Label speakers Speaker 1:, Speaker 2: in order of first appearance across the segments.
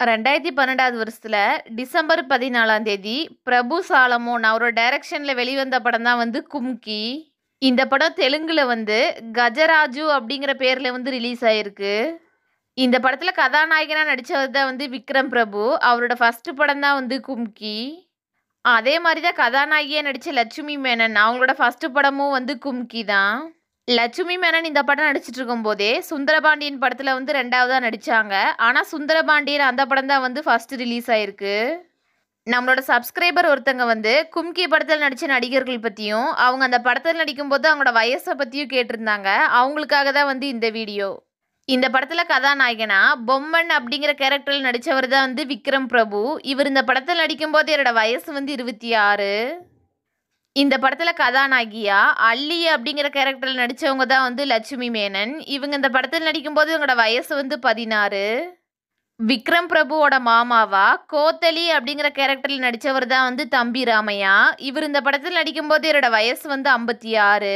Speaker 1: ரெண்டாயிரத்தி பன்னெண்டாவது வருஷத்தில் டிசம்பர் பதினாலாம் தேதி பிரபு சாலமோன் அவரோட டைரக்ஷனில் வெளிவந்த படம் தான் வந்து கும்கி. இந்த படம் தெலுங்கில் வந்து கஜராஜு அப்படிங்கிற பேரில் வந்து ரிலீஸ் ஆயிருக்கு. இந்த படத்தில் கதாநாயகனாக நடித்தவர் தான் வந்து விக்ரம் பிரபு. அவரோட ஃபஸ்ட்டு படம் தான் வந்து கும்கி. அதே மாதிரி தான் கதாநாயகியாக நடித்த லட்சுமி மேனன். அவங்களோட ஃபஸ்ட்டு படமும் வந்து கும்கி தான். லட்சுமி மேனன் இந்த படம் நடிச்சிட்டு இருக்கும்போதே சுந்தரபாண்டியன் படத்துல வந்து ரெண்டாவதா நடிச்சாங்க. ஆனா சுந்தரபாண்டியன் அந்த படம் தான் வந்து ஃபர்ஸ்ட் ரிலீஸ் ஆயிருக்கு. நம்மளோட சப்ஸ்கிரைபர் ஒருத்தங்க வந்து கும்கி படத்தில் நடித்த நடிகர்கள் பற்றியும் அவங்க அந்த படத்தில் நடிக்கும்போது அவங்களோட வயசை பற்றியும் கேட்டிருந்தாங்க. அவங்களுக்காக தான் வந்து இந்த வீடியோ. இந்த படத்தில் கதாநாயகனா பொம்மன் அப்படிங்கிற கேரக்டரில் நடித்தவர் தான் வந்து விக்ரம் பிரபு. இவர் இந்த படத்தில் நடிக்கும்போது என்னோட வயசு வந்து இருபத்தி ஆறு. இந்த படத்தில் கதாநாயகியா அல்லி அப்படிங்கிற கேரக்டரில் நடித்தவங்க தான் வந்து லட்சுமி மேனன். இவங்க இந்த படத்தில் நடிக்கும்போது இவங்களோட வயசு வந்து பதினாறு. விக்ரம் பிரபுவோட மாமாவா கோத்தலி அப்படிங்கிற கேரக்டரில் நடித்தவர் தான் வந்து தம்பி ராமையா. இவர் இந்த படத்தில் நடிக்கும்போது இவரோட வயசு வந்து ஐம்பத்தி ஆறு.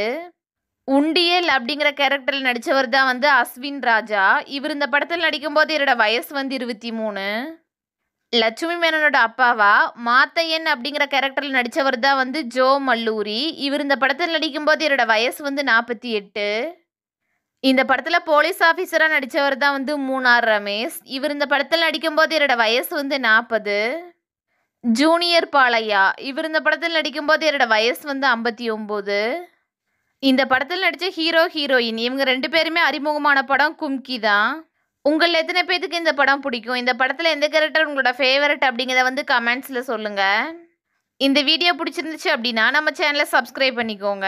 Speaker 1: உண்டியல் அப்படிங்கிற கேரக்டரில் நடித்தவர் தான் வந்து அஸ்வின் ராஜா. இவர் இந்த படத்தில் நடிக்கும்போது இவரோட வயசு வந்து இருபத்தி மூணு. லட்சுமி மேனனோட அப்பாவா? மாத்தையன் அப்படிங்கிற கேரக்டரில் நடித்தவர் தான் வந்து ஜோ மல்லூரி. இவர் இந்த படத்தில் நடிக்கும்போது இவரோட வயசு வந்து நாற்பத்தி எட்டு. இந்த படத்தில் போலீஸ் ஆஃபீஸராக நடித்தவர் தான் வந்து மூணார் ரமேஷ். இவர் இந்த படத்தில் நடிக்கும்போது இவரோட வயசு வந்து நாற்பது ஜூனியர் பாலையா இவர் இந்த படத்தில் நடிக்கும்போது இவரோட வயசு வந்து ஐம்பத்தி ஒம்பது. இந்த படத்தில் நடித்த ஹீரோ ஹீரோயின் இவங்க ரெண்டு பேருமே அறிமுகமான படம் கும்கி தான். உங்களில் எத்தனை பேத்துக்கு இந்த படம் பிடிக்கும்? இந்த படத்தில் எந்த கேரக்டர் உங்களோட ஃபேவரட் அப்படிங்கிறத வந்து கமெண்ட்ஸில் சொல்லுங்கள் இந்த வீடியோ பிடிச்சிருந்துச்சு அப்படின்னா நம்ம சேனலை சப்ஸ்கிரைப் பண்ணிக்கோங்க.